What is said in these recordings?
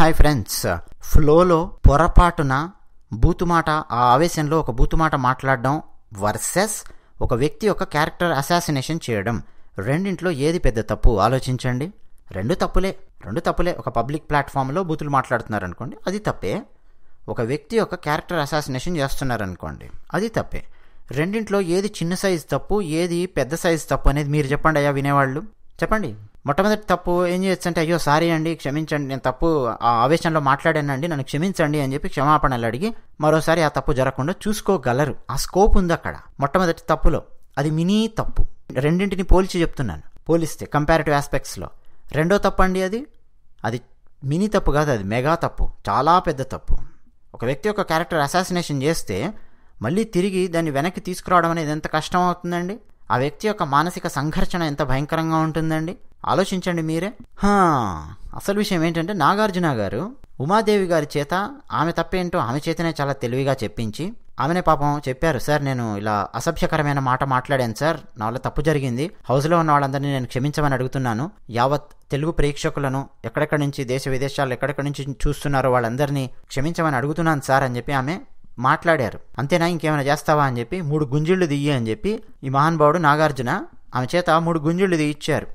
Hi friends. ఫ్లోలో పొరపాటున బూతుమాట ఆ ఆవేశంలో ఒక బూతుమాట మాట్లాడడం వర్సెస్ ఒక వ్యక్తి యొక్క క్యారెక్టర్ అసాసినేషన్ చేయడం. రెండింట్లో ఏది పెద్ద తప్పు? ఆలోచించండి. రెండు తప్పులే. రెండు తప్పులే. ఒక పబ్లిక్ ప్లాట్ఫామ్లో బూతులు మాట్లాడుతున్నారు అనుకోండి అది తప్పే. ఒక వ్యక్తి యొక్క క్యారెక్టర్ అసాసినేషన్ చేస్తున్నారు అనుకోండి అది తప్పే. రెండింట్లో ఏది చిన్న సైజు తప్పు ఏది పెద్ద సైజు తప్పు అనేది మీరు చెప్పండి అయ్యా వినేవాళ్ళు. చెప్పండి. మొట్టమొదటి తప్పు ఏం చేయొచ్చు అంటే అయ్యో సారీ అండి క్షమించండి నేను తప్పు ఆ ఆవేశంలో మాట్లాడానండి నన్ను క్షమించండి అని చెప్పి క్షమాపణలు అడిగి మరోసారి ఆ తప్పు జరగకుండా చూసుకోగలరు. ఆ స్కోప్ ఉంది అక్కడ. మొట్టమొదటి తప్పులో. అది మినీ తప్పు. రెండింటిని పోల్చి చెప్తున్నాను. పోలిస్తే కంపారిటివ్ ఆస్పెక్ట్స్లో రెండో తప్పు అండి అది? అది మినీ తప్పు కాదు అది మెగా తప్పు. చాలా పెద్ద తప్పు. ఒక వ్యక్తి యొక్క క్యారెక్టర్ అసాసినేషన్ చేస్తే మళ్ళీ తిరిగి దాన్ని వెనక్కి తీసుకురావడం అనేది ఎంత కష్టం అవుతుందండి? ఆ వ్యక్తి యొక్క మానసిక సంఘర్షణ ఎంత భయంకరంగా ఉంటుందండి? ఆలోచించండి మీరే. హా, అసలు విషయం ఏంటంటే నాగార్జున గారు ఉమాదేవి గారి చేత ఆమె తప్పేంటో ఆమె చేతనే చాలా తెలివిగా చెప్పించి ఆమెనే పాపం చెప్పారు సార్ నేను ఇలా అసభ్యకరమైన మాట మాట్లాడాను సార్. నా వల్ల తప్పు జరిగింది. హౌస్లో ఉన్న వాళ్ళందరినీ నేను క్షమించమని అడుగుతున్నాను. యావత్ తెలుగు ప్రేక్షకులను ఎక్కడెక్కడి నుంచి దేశ విదేశాలు ఎక్కడెక్కడి నుంచి చూస్తున్నారో వాళ్ళందరినీ క్షమించమని అడుగుతున్నాను సార్ అని చెప్పి ఆమె మాట్లాడారు. అంతేనా? ఇంకేమైనా చేస్తావా అని చెప్పి మూడు గుంజిళ్ళు దియ్యి అని చెప్పి ఈ మహానుభావుడు నాగార్జున ఆమె చేత మూడు గుంజిళ్ళు దిగిచ్చారు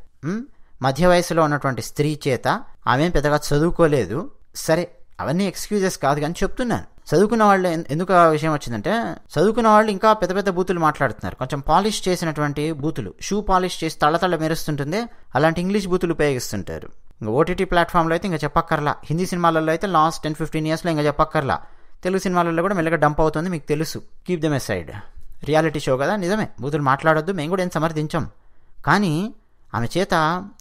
మధ్య వయసులో ఉన్నటువంటి స్త్రీ చేత ఆమెం పెద్దగా చదువుకోలేదు. సరే అవన్నీ ఎక్స్క్యూజెస్ కాదు కానీ చెప్తున్నాను. చదువుకున్న వాళ్ళు ఎందుకు ఆ విషయం వచ్చిందంటే చదువుకున్న వాళ్ళు ఇంకా పెద్ద పెద్ద బూతులు మాట్లాడుతున్నారు. కొంచెం పాలిష్ చేసినటువంటి బూతులు షూ పాలిష్ చేసి తళ్ళతళ్ళ మెరుస్తుంటుంది అలాంటి ఇంగ్లీష్ బూతులు ఉపయోగిస్తుంటారు. ఇంకా ఓటీటీ ప్లాట్ఫామ్లో అయితే ఇంకా చెప్పక్కర్లా. హిందీ సినిమాలలో అయితే లాస్ట్ టెన్ ఫిఫ్టీన్ ఇయర్స్లో ఇంకా చెప్పక్కర్లా. తెలుగు సినిమాలలో కూడా మెల్లగా డంప్ అవుతుంది మీకు తెలుసు. Keep them aside reality show కదా? నిజమే. బూతులు మాట్లాడొద్దు మేము కూడా ఏం సమర్థించాం. కానీ ఆమె చేత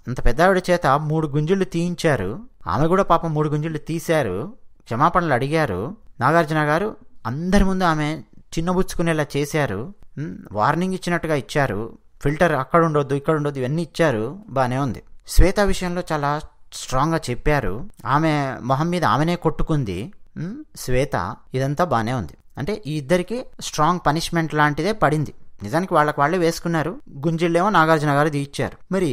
అంత పెద్దావిడ చేత మూడు గుంజుళ్ళు తీయించారు. ఆమె కూడా పాపం మూడు గుంజుళ్ళు తీశారు. క్షమాపణలు అడిగారు. నాగార్జున గారు అందరి ముందు ఆమె చిన్నబుచ్చుకునేలా చేశారు. వార్నింగ్ ఇచ్చినట్టుగా ఇచ్చారు. ఫిల్టర్ అక్కడ ఉండొద్దు ఇక్కడ ఉండొద్దు ఇవన్నీ ఇచ్చారు. బాగానే ఉంది. శ్వేత విషయంలో చాలా స్ట్రాంగ్గా చెప్పారు. ఆమె మొహం మీద ఆమెనే కొట్టుకుంది. శ్వేత ఇదంతా బాగానే ఉంది. అంటే ఈ ఇద్దరికి స్ట్రాంగ్ పనిష్మెంట్ లాంటిదే పడింది. నిజానికి వాళ్ళకి వాళ్ళే వేసుకున్నారు. గుంజిళ్ళేమో నాగార్జున గారు ఇచ్చారు మరి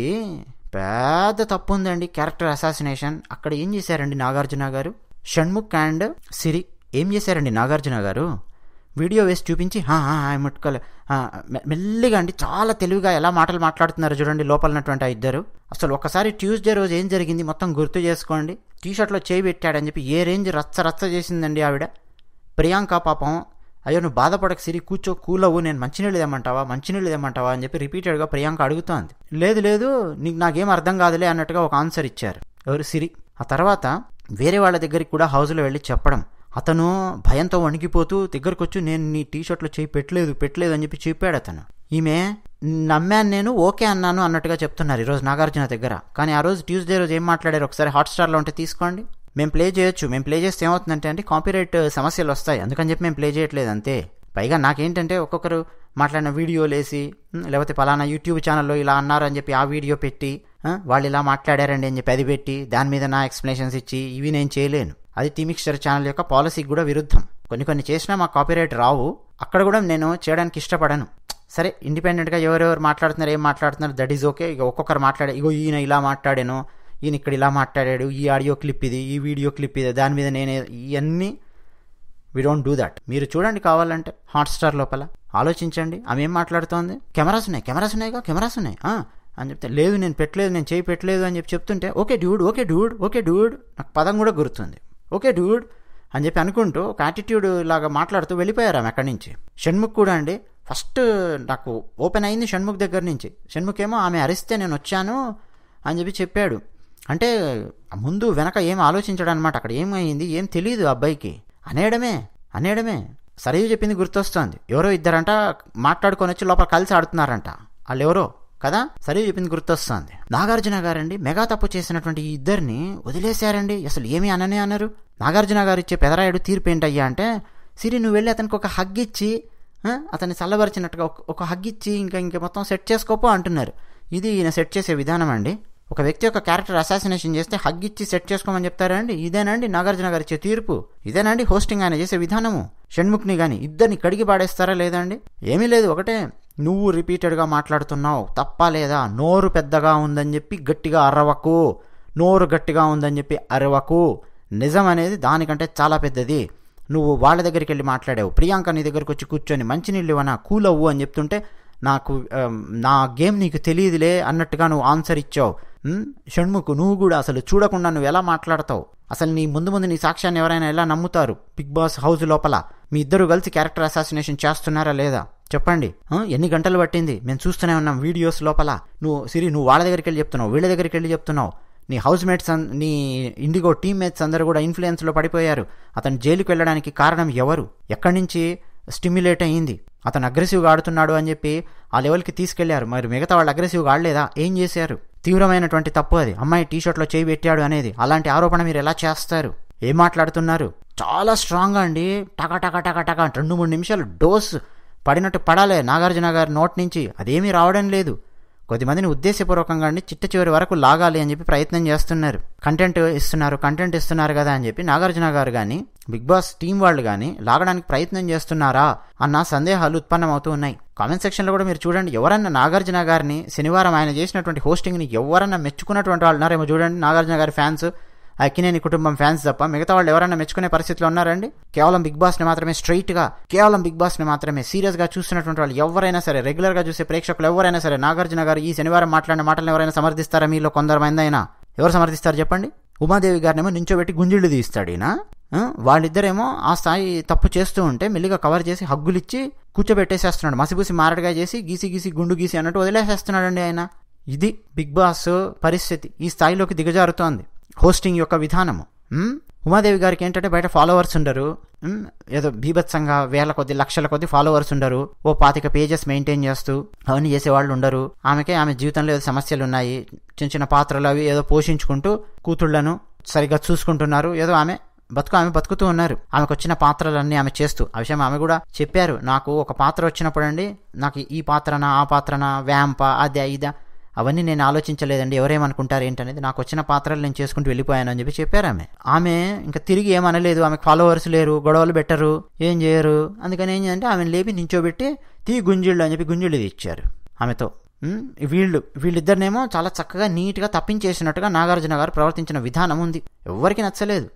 పెద్ద తప్పు ఉందండి క్యారెక్టర్ అసాసినేషన్ అక్కడ ఏం చేశారండి నాగార్జున గారు? షణ్ముఖ్ అండ్ సిరి ఏం చేశారండి నాగార్జున గారు? వీడియో వేసి చూపించి "హా, హా, ముట్టుకోలే. మెల్లిగా అండి చాలా తెలివిగా ఎలా మాటలు మాట్లాడుతున్నారు చూడండి లోపలనటువంటి ఆ ఇద్దరు. అసలు ఒకసారి ట్యూస్డే రోజు ఏం జరిగింది మొత్తం గుర్తు చేసుకోండి. టీషర్ట్లో చేయి పెట్టాడని చెప్పి ఏ రేంజ్ రచ్చ రచ్చ చేసిందండి ఆవిడ. ప్రియాంక పాపం అయ్యో నువ్వు బాధపడక సిరి కూర్చో కూలవు నేను మంచినీళ్ళు తెమ్మంటావా మంచినీళ్ళు తెమ్మంటావా అని చెప్పి రిపీటెడ్గా ప్రియాంక అడుగుతోంది. లేదు లేదు నీకు నాకేం అర్థం కాదులే అన్నట్టుగా ఒక ఆన్సర్ ఇచ్చారు. ఎవరు? సిరి. ఆ తర్వాత వేరే వాళ్ళ దగ్గరికి కూడా హౌస్లో వెళ్ళి చెప్పడం. అతను భయంతో వణికిపోతూ దగ్గరకొచ్చి నేను నీ టీ షర్ట్లో చేయి పెట్టలేదు పెట్టలేదు అని చెప్పి చెప్పాడు అతను. ఈమె నమ్మాను నేను ఓకే అన్నాను అన్నట్టుగా చెప్తున్నారు ఈరోజు నాగార్జున దగ్గర. కానీ ఆ రోజు ట్యూస్డే రోజు ఏం మాట్లాడారు? ఒకసారి హాట్స్టార్లో ఉంటే తీసుకోండి. మేము ప్లే చేయొచ్చు. మేము ప్లే చేస్తే ఏమవుతుందంటే అంటే కాపీరైట్ సమస్యలు వస్తాయి. అందుకని చెప్పి మేము ప్లే చేయట్లేదు అంతే. పైగా నాకేంటంటే ఒక్కొక్కరు మాట్లాడిన వీడియోలు వేసి లేకపోతే పలానా యూట్యూబ్ ఛానల్లో ఇలా అన్నారు అని చెప్పి ఆ వీడియో పెట్టి వాళ్ళు ఇలా మాట్లాడారండి అని చెప్పి అది పెట్టి దాని మీద నా ఎక్స్ప్లెనేషన్స్ ఇచ్చి ఇవి నేను చేయలేను. అది టీమిక్స్చర్ ఛానల్ యొక్క పాలసీకి కూడా విరుద్ధం. కొన్ని కొన్ని చేసినా మా కాపీరైట్ రావు. అక్కడ కూడా నేను చేయడానికి ఇష్టపడను. సరే ఇండిపెండెంట్గా ఎవరెవరు మాట్లాడుతున్నారు ఏం మాట్లాడుతున్నారు దట్ ఈజ్ ఓకే ఇక ఒక్కొక్కరు మాట్లాడే ఇగో ఈయన ఇలా మాట్లాడాను ఈయన ఇక్కడ ఇలా మాట్లాడాడు ఈ ఆడియో క్లిప్ ఇది ఈ వీడియో క్లిప్ ఇది దాని మీద నేను ఇవన్నీ వీ డోంట్ డూ దట్ మీరు చూడండి కావాలంటే హాట్స్టార్ లోపల. ఆలోచించండి ఆమె ఏం మాట్లాడుతోంది? కెమెరాస్ ఉన్నాయి కెమెరాస్ ఉన్నాయిగా? కెమెరాస్ ఉన్నాయి. అని చెప్తే లేదు నేను పెట్టలేదు నేను చేయి పెట్టలేదు అని చెప్పి చెప్తుంటే okay dude okay dude okay dude నాకు పదం కూడా గుర్తుంది. ఓకే డూడ్ అని చెప్పి అనుకుంటూ ఒక యాటిట్యూడ్ లాగా మాట్లాడుతూ వెళ్ళిపోయారు ఆమె అక్కడి నుంచి. షణ్ముఖ్ కూడా అండి ఫస్ట్ నాకు ఓపెన్ అయింది షణ్ముఖ్ దగ్గర నుంచి. షణ్ముఖ్ ఏమో ఆమె అరిస్తే నేను వచ్చాను అని చెప్పి చెప్పాడు. అంటే ముందు వెనక ఏం ఆలోచించడం అనమాట అక్కడ ఏమైంది ఏం తెలియదు ఆ అబ్బాయికి. అనేయడమే అనేయడమే. సరియు చెప్పింది గుర్తొస్తోంది. ఎవరో ఇద్దరంట మాట్లాడుకొని వచ్చి లోపల కలిసి ఆడుతున్నారంట. వాళ్ళు ఎవరో కదా? సరే చెప్పింది గుర్తొస్తుంది. నాగార్జున గారండి మెగా తప్పు చేసినటువంటి ఈ ఇద్దరిని వదిలేశారండి. అసలు ఏమీ అననే అన్నారు నాగార్జున గారు ఇచ్చే పెదరాయుడు తీర్పు ఏంటయ్యా అంటే సిరి నువ్వు వెళ్ళి అతనికి ఒక హగ్ ఇచ్చి అతన్ని చల్లబరిచినట్టుగా ఒక- ఒక హగ్ ఇచ్చి ఇంకా ఇంకా మొత్తం సెట్ చేసుకోపో అంటున్నారు. ఇది ఈయన సెట్ చేసే విధానం అండి. ఒక వ్యక్తి యొక్క క్యారెక్టర్ అసాసినేషన్ చేస్తే హగ్ ఇచ్చి సెట్ చేసుకోమని చెప్తారండి. ఇదేనండి నాగార్జున గారు ఇచ్చే తీర్పు. ఇదేనండి హోస్టింగ్ ఆయన చేసే విధానము. షణ్ముఖ్ని కానీ ఇద్దరిని కడిగి పాడేస్తారా లేదండి ఏమీ లేదు ఒకటే. నువ్వు రిపీటెడ్గా మాట్లాడుతున్నావు తప్ప లేదా? నోరు పెద్దగా ఉందని చెప్పి గట్టిగా అరవకు. నోరు గట్టిగా ఉందని చెప్పి అరవకు. నిజం అనేది దానికంటే చాలా పెద్దది. నువ్వు వాళ్ళ దగ్గరికి వెళ్ళి మాట్లాడావు. ప్రియాంక నీ దగ్గరకు వచ్చి కూర్చొని మంచినీళ్ళు ఇవ్వనా? కూలవ్వు అని చెప్తుంటే నాకు um, నా గేమ్ నీకు తెలియదులే అన్నట్టుగా నువ్వు ఆన్సర్ ఇచ్చావు. ఉమ్, షణ్ముఖ్ నువ్వు కూడా అసలు చూడకుండా నువ్వు ఎలా మాట్లాడతావు? అసలు నీ ముందు ముందు నీ సాక్ష్యాన్ని ఎవరైనా ఎలా నమ్ముతారు? బిగ్ బాస్ హౌస్ లోపల. మీ ఇద్దరు కలిసి క్యారెక్టర్ అసాసినేషన్ చేస్తున్నారా లేదా? చెప్పండి. ఎన్ని గంటలు పట్టింది? మేము చూస్తూనే ఉన్నాం వీడియోస్ లోపల. నువ్వు సిరి నువ్వు వాళ్ళ దగ్గరికి వెళ్ళి చెప్తున్నావు వీళ్ళ దగ్గరికి వెళ్ళి చెప్తున్నావు. నీ హౌస్ మేట్స్ నీ ఇండిగో టీమ్మేట్స్ అందరూ కూడా ఇన్ఫ్లుయెన్స్లో పడిపోయారు. అతను జైలుకి వెళ్ళడానికి కారణం ఎవరు? ఎక్కడి నుంచి? స్టిమ్యులేట్ అయ్యింది. అతను అగ్రెసివ్గా ఆడుతున్నాడు అని చెప్పి ఆ లెవెల్కి తీసుకెళ్ళారు. మరి మిగతా వాళ్ళు అగ్రెసివ్గా ఆడలేదా? ఏం చేశారు? తీవ్రమైనటువంటి తప్పు అది. అమ్మాయి టీషర్ట్లో చేయి పెట్టాడు అనేది. అలాంటి ఆరోపణ మీరు ఎలా చేస్తారు? ఏం మాట్లాడుతున్నారు? చాలా స్ట్రాంగ్గా అండి. టక టక టక టక. రెండు మూడు నిమిషాలు డోస్ పడినట్టు పడాలే నాగార్జున గారి నోట్ నుంచి. అదేమీ రావడం లేదు. కొద్దిమందిని ఉద్దేశపూర్వకంగా అండి చిట్ట చివరి వరకు లాగాలి అని చెప్పి ప్రయత్నం చేస్తున్నారు. కంటెంట్ ఇస్తున్నారు కంటెంట్ ఇస్తున్నారు కదా అని చెప్పి నాగార్జున గారు కానీ బిగ్ బాస్ టీం వాళ్ళు కానీ లాగడానికి ప్రయత్నం చేస్తున్నారా అన్న సందేహాలు ఉత్పన్నమవుతూ ఉన్నాయి. కామెంట్ సెక్షన్లో కూడా మీరు చూడండి. ఎవరన్నా నాగార్జున గారిని శనివారం ఆయన చేసినటువంటి హోస్టింగ్ని ఎవరన్నా మెచ్చుకున్నటువంటి వాళ్ళు ఉన్నారేమో చూడండి. నాగార్జున గారి ఫ్యాన్స్ అక్కినేని కుటుంబం ఫ్యాన్స్ తప్ప మిగతా వాళ్ళు ఎవరైనా మెచ్చుకునే పరిస్థితిలో ఉన్నారండి? కేవలం బిగ్ బాస్ని మాత్రమే స్ట్రైట్గా కేవలం బిగ్ బాస్ని మాత్రమే సీరియస్గా చూస్తున్నటువంటి వాళ్ళు ఎవరైనా సరే రెగ్యులర్గా చూసే ప్రేక్షకులు ఎవరైనా సరే నాగార్జున గారు ఈ శనివారం మాట్లాడిన మాటలను ఎవరైనా సమర్థిస్తారా మీలో కొందరు మంది అయినా ఎవరు సమర్థిస్తారు చెప్పండి? ఉమాదేవి గారినేమో నించోబెట్టి గుంజిళ్ళు తీస్తాడు ఈయన వాళ్ళిద్దరేమో ఆ స్థాయి తప్పు చేస్తూ ఉంటే మెల్లిగా కవర్ చేసి హగ్గులిచ్చి కూర్చోబెట్టేసేస్తున్నాడు. మసిపూసి మారడుగా చేసి గీసి గీసి గుండు గీసి అన్నట్టు వదిలేసేస్తున్నాడండి ఆయన. ఇది బిగ్ బాస్ పరిస్థితి. ఈ స్థాయిలోకి దిగజారుతోంది. హోస్టింగ్ యొక్క విధానము. ఉమాదేవి గారికి ఏంటంటే బయట ఫాలోవర్స్ ఉండరు. ఏదో బీభత్సంగా వేల కొద్ది లక్షల కొద్ది ఫాలోవర్స్ ఉండరు. ఓ పాతిక పేజెస్ మెయింటైన్ చేస్తూ అవన్నీ చేసేవాళ్ళు ఉండరు. ఆమెకే ఆమె జీవితంలో ఏదో సమస్యలు ఉన్నాయి. చిన్న చిన్న పాత్రలు అవి ఏదో పోషించుకుంటూ కూతుళ్ళను సరిగ్గా చూసుకుంటున్నారు. ఏదో ఆమె బతుకు ఆమె బతుకుతూ ఉన్నారు. ఆమెకు వచ్చిన పాత్రలన్నీ ఆమె చేస్తూ ఆ విషయం ఆమె కూడా చెప్పారు. నాకు ఒక పాత్ర వచ్చినప్పుడు అండి నాకు ఈ పాత్రన ఆ పాత్రన వ్యాంప అదే ఇదా అవన్నీ నేను ఆలోచించలేదండి. ఎవరేమనుకుంటారు ఏంటనేది. నాకు వచ్చిన పాత్రలు నేను చేసుకుంటూ వెళ్ళిపోయాను అని చెప్పి చెప్పారు ఆమె. ఆమె ఇంకా తిరిగి ఏమనలేదు. ఆమెకు ఫాలోవర్స్ లేరు గొడవలు పెట్టరు ఏం చేయరు. అందుకని ఏం చేయాలంటే ఆమెను లేపి నించోబెట్టి తీ గుంజిళ్ళు అని చెప్పి గుంజిళ్ళు ఇచ్చారు ఆమెతో. వీళ్ళు వీళ్ళిద్దరినేమో చాలా చక్కగా నీట్గా తప్పించేసినట్టుగా నాగార్జున గారు ప్రవర్తించిన విధానం ఉంది. ఎవరికి నచ్చలేదు.